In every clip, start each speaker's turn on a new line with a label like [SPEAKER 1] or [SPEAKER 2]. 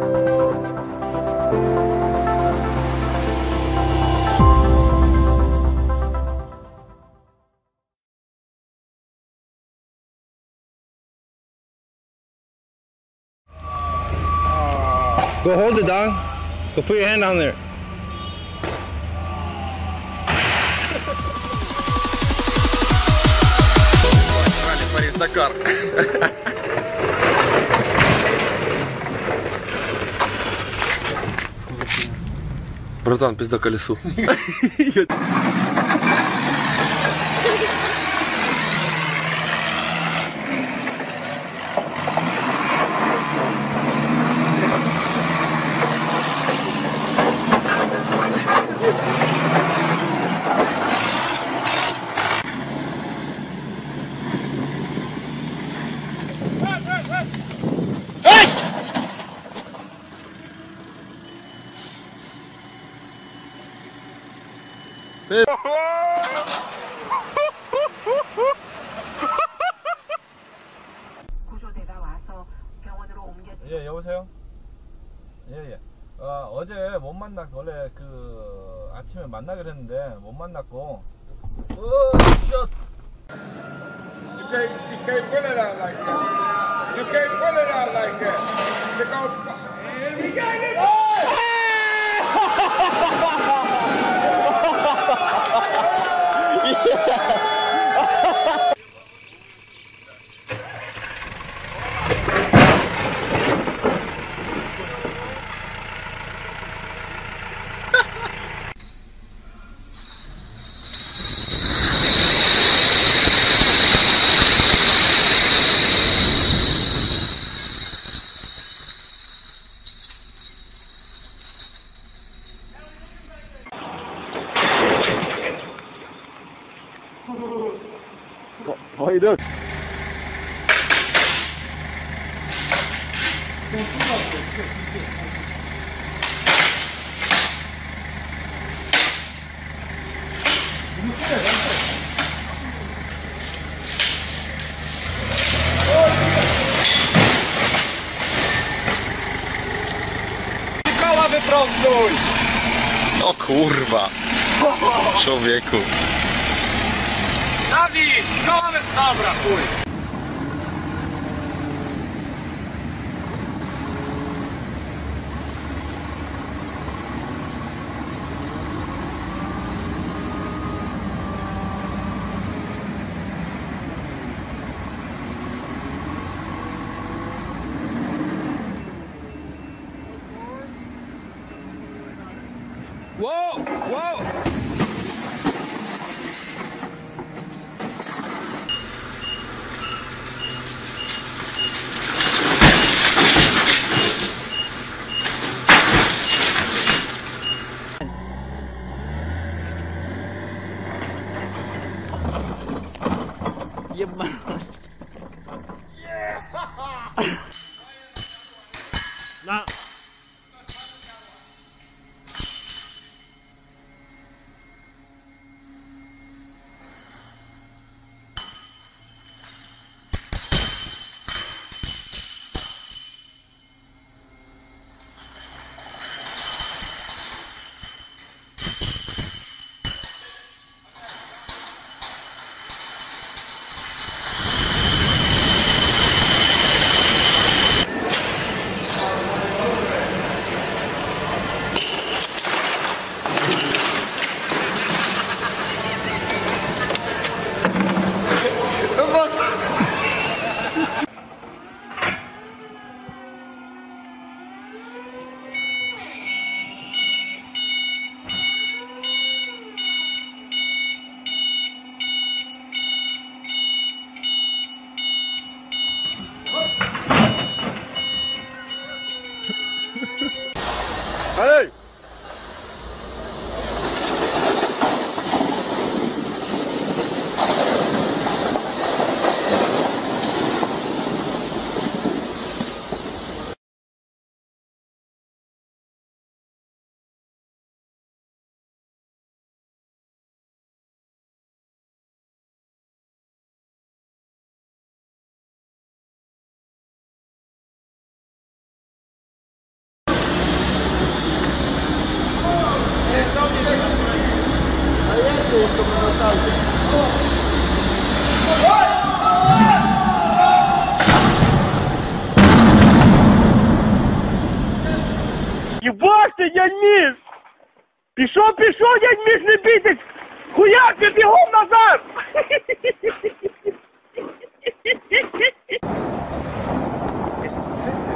[SPEAKER 1] Go hold it down. Go put your hand down there.
[SPEAKER 2] Ралли Париж-Дакар. Братан, пизда колесу.
[SPEAKER 3] 구조대가 와서 병원으로 옮겨
[SPEAKER 4] 예, 여보세요? 예, 예. 어, 어제 못 만났, 원래 그, 아침에 만나기로 했는데, 못 만났고, 어, 저,
[SPEAKER 5] You can't, you can't pull it out like that. You can't pull it out like that. Because yeah. idę. Koła wyprostuj!
[SPEAKER 2] O kurwa! Człowieku.
[SPEAKER 5] Dawid, koła dobra, chuj.
[SPEAKER 1] Whoa! Whoa!
[SPEAKER 6] дядь Міш! Пішов, пішов, дядь Міш, не бійтесь! Хуяк, ти бігом назад!
[SPEAKER 7] Это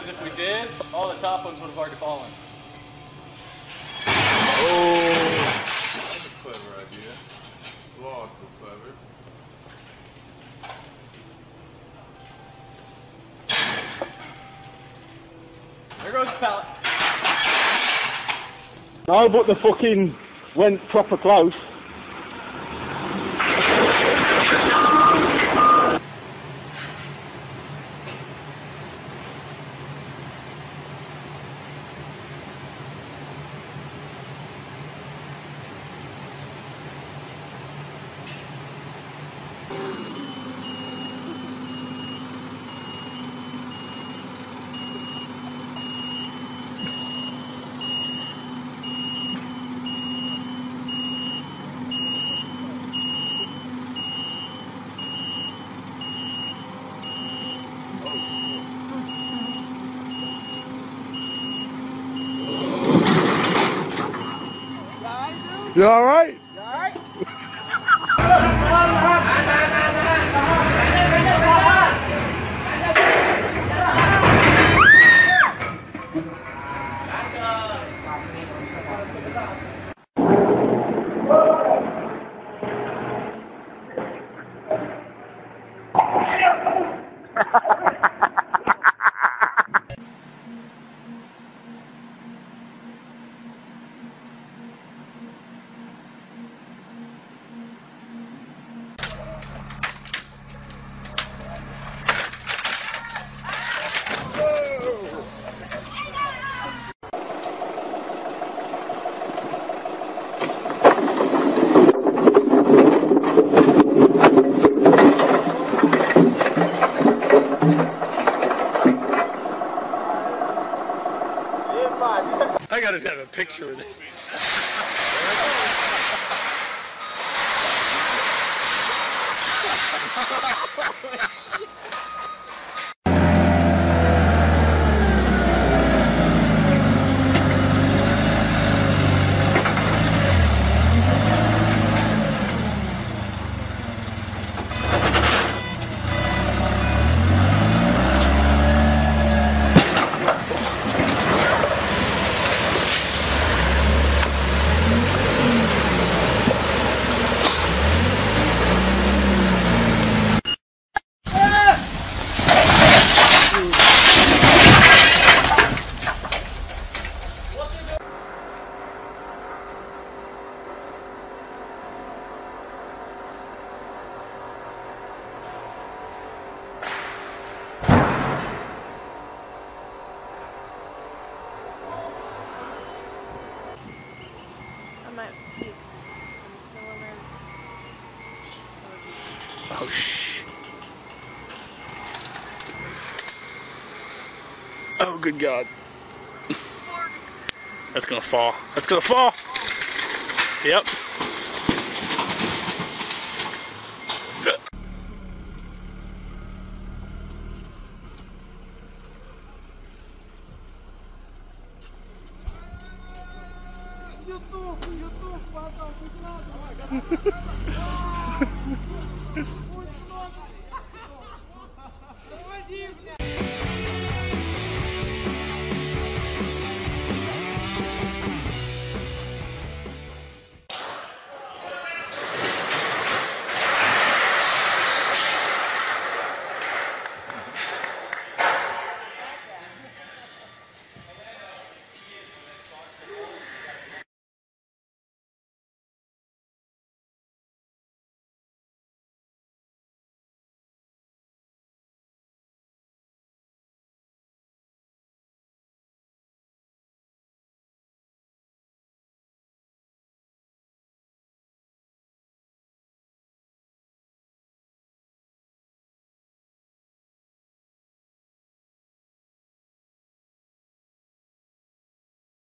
[SPEAKER 8] 'Cause if we did, all the top ones would have already fallen. Oh. That's a clever idea. Flawed, but clever. There goes the pallet.
[SPEAKER 6] No, but the fucking went proper close.
[SPEAKER 7] You all right? Gotta have a picture of this. Oh shit. Oh good god. That's gonna fall. That's gonna fall. Yep.
[SPEAKER 6] Ютуб, Ютуб, папа, пусть надо. Пусть надо. Проводи, блядь.